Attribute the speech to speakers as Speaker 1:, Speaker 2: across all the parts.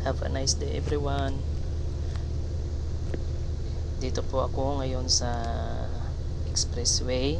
Speaker 1: Have a nice day everyone. Dito po ako ngayon sa expressway.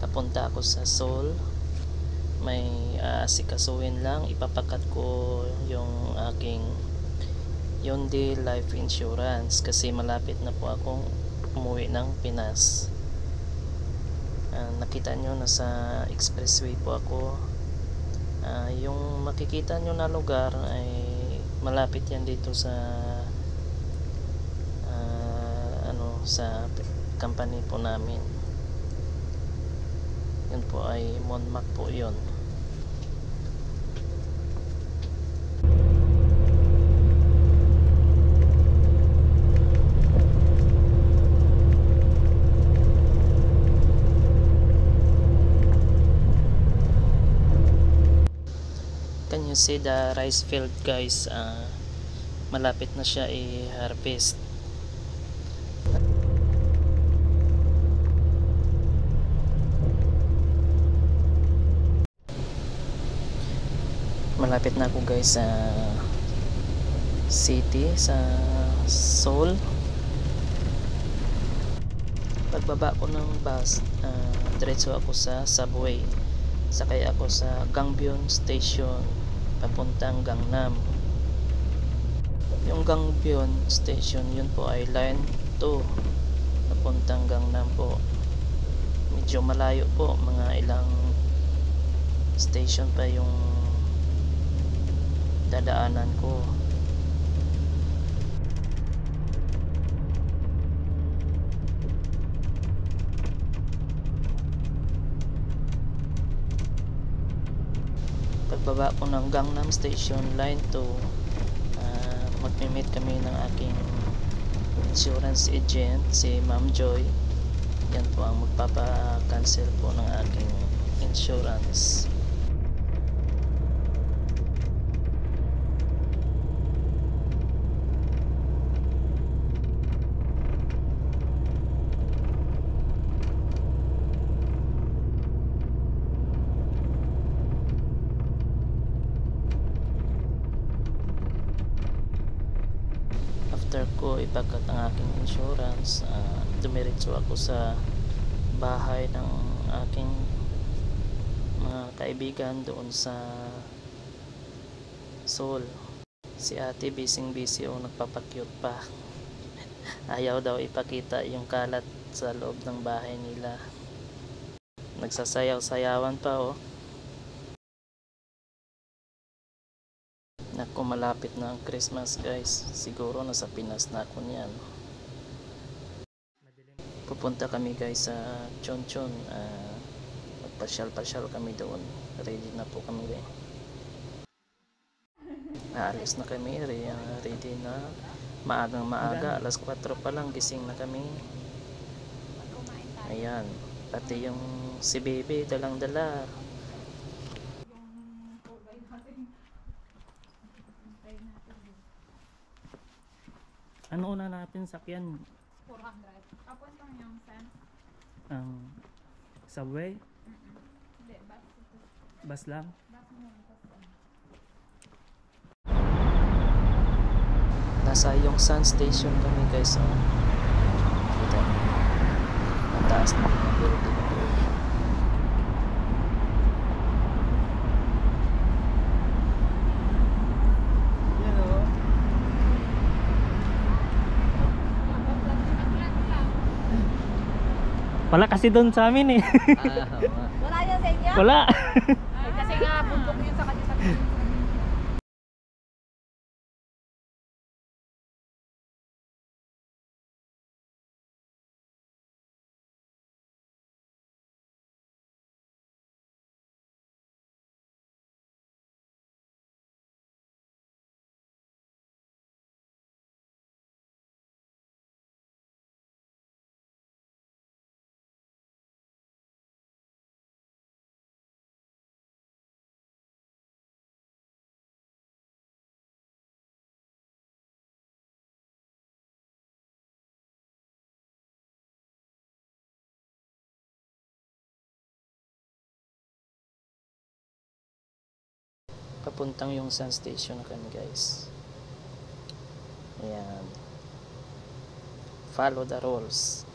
Speaker 1: Papunta ako sa Seoul. May aasikasuhin lang. Ipapakat ko yung aking Hyundai Life Insurance kasi malapit na po akong umuwi ng Pinas. Ah, nakita nyo nasa expressway po ako. Ah, yung makikita nyo na lugar ay malapit yan dito sa ah, ano sa company po namin. Yun po ay Monmac po yun. Can see the rice field guys? Ah, malapit na siya i-harvest. Malapit na ako guys sa city sa Seoul. Pagbaba ko ng bus, ah, diretso ako sa subway. Sakay ako sa Gangbyon Station papuntang Gangnam. Yung Gangbyon Station, yun po ay line 2 papuntang Gangnam po. Medyo malayo po, mga ilang station pa yung dadaanan ko. Pagbaba ko ng Gangnam Station Line 2 uh, magme-meet kami ng aking insurance agent si Ma'am Joy. Yan po ang magpapa-cancel po ng aking insurance after ko ipagat ang aking insurance uh, dumiretso ako sa bahay ng aking mga kaibigan doon sa Seoul si ate bising busy o nagpapakyut pa ayaw daw ipakita yung kalat sa loob ng bahay nila nagsasayaw-sayawan pa oh Naku, malapit na ang Christmas guys. Siguro nasa Pinas na ako niyan. Pupunta kami guys sa Chonchon. Uh, Magpasyal-pasyal kami doon. Ready na po kami guys. Aalis na kami. re- ah, Ready na. Maagang maaga. Alas 4 pa lang. Gising na kami. Ayan. Pati yung si baby dalang dala. Ano una natin sakyan?
Speaker 2: 400. Tapos lang yung sense.
Speaker 1: Ang subway?
Speaker 2: Hindi, bus.
Speaker 1: Bus lang?
Speaker 2: Bus mo.
Speaker 1: Nasa yung Sun Station kami guys. Oh. Kita. Ang taas na yung building. Wala kasi doon sa amin eh. ah.
Speaker 2: Wala yan sa inyo?
Speaker 1: Wala.
Speaker 2: Ay, kasi nga, bundok yun sa
Speaker 1: papuntang yung sun station kami guys. Ayan. Follow the rules.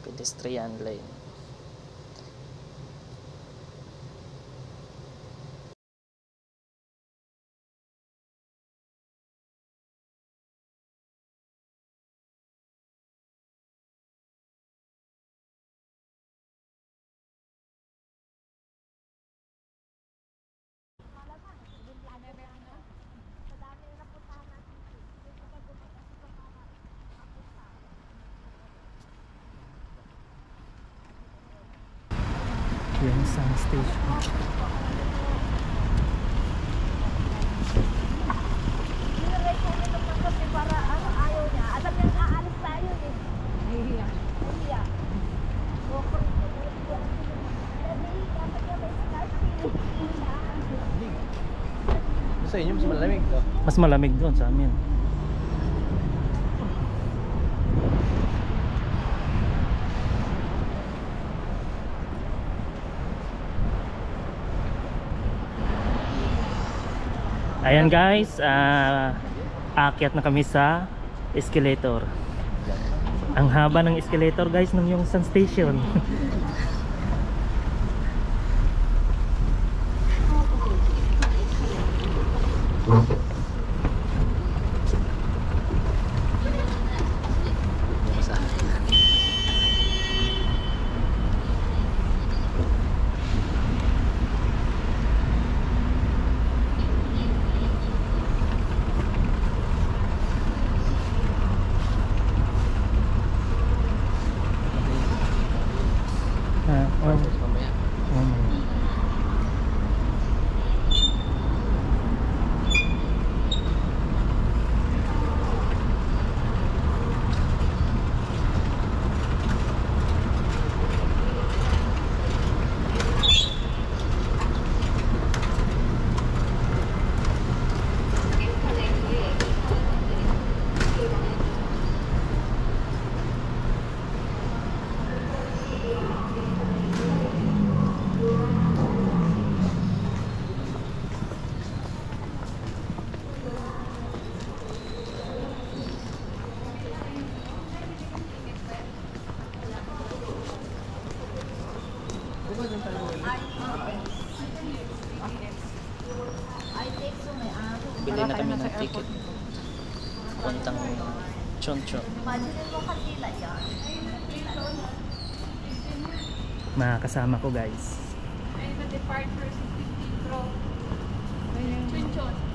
Speaker 1: Pedestrian lane.
Speaker 2: Nahihiya. Nahihiya.
Speaker 3: Sa inyo, mas malamig to.
Speaker 1: Mas malamig doon sa amin. Ayan guys, ah aakyat na kami sa escalator. Ang haba ng escalator guys ng yung Sun Station. Ah, oh,
Speaker 3: Mamaya.
Speaker 1: oh. Bili na kami ng ticket. Puntang Chonchon. Mga kasama ko guys.
Speaker 2: Ayun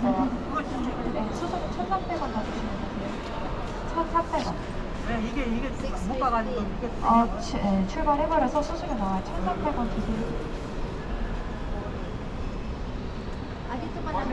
Speaker 4: 있어요. 네, 수수료 1,300원 더 주시면 되세요. 1,400원.
Speaker 5: 네, 이게 이게 못 가가지고 이게
Speaker 4: 어, 치- 네, 출발해버려서 수수료 나와요. 1,300원 주세요.
Speaker 6: Ah.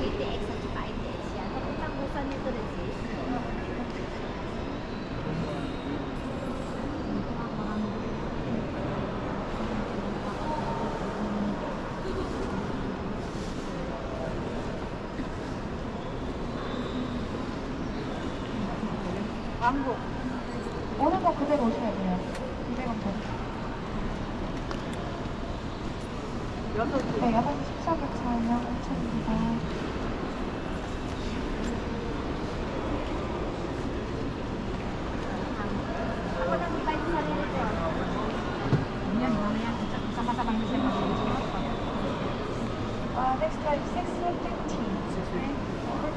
Speaker 6: ATX at saka ITX yan. Papuntang busan nito rin
Speaker 5: 망고
Speaker 4: 오는 거 그대로 오셔야 돼요. 200원 더. 네, 8시 14분 차량 5천입니다. next time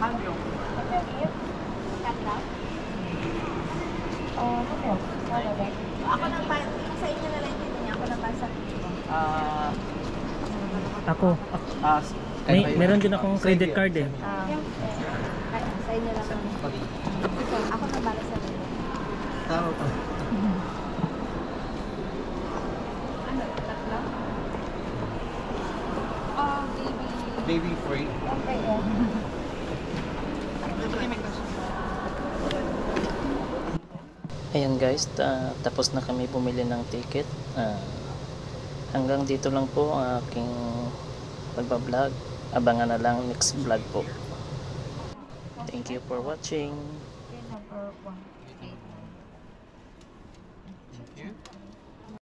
Speaker 4: 6.15.
Speaker 6: Ako na pa, sa inyo na lang yun niya, ako na pa
Speaker 3: Ah,
Speaker 1: Ako.
Speaker 3: ah, s-
Speaker 1: May, meron din akong Sige. credit card eh.
Speaker 6: Ah, sa inyo lang. Ikaw, ako na para sa inyo.
Speaker 3: Tao.
Speaker 4: Ano, Baby
Speaker 3: free.
Speaker 6: Okay, yeah.
Speaker 1: Ayan guys, ta- tapos na kami bumili ng ticket. Ah, hanggang dito lang po ang aking pagbablog. Abangan na lang next vlog po. Thank you for watching.